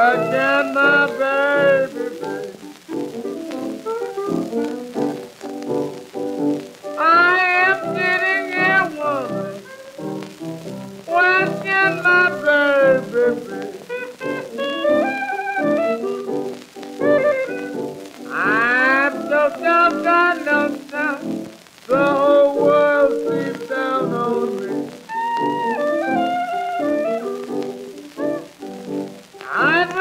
Can't my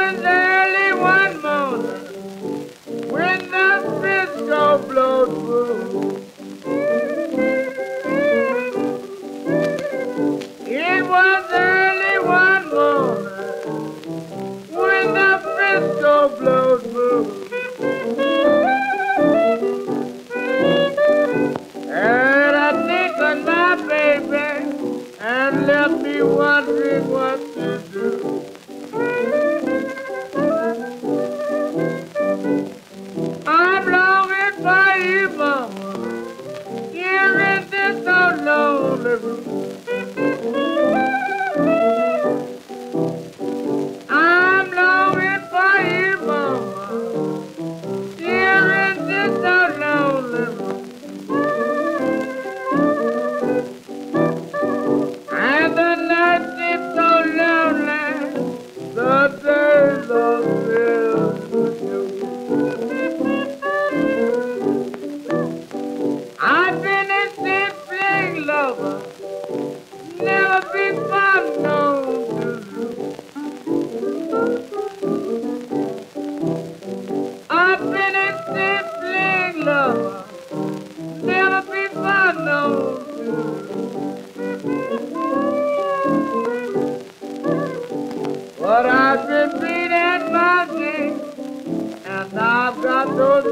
Was early one morning when the Frisco blowed through. It was early one morning when the Frisco blowed through. And I think of my baby and left me wondering I've been beating my and I've got those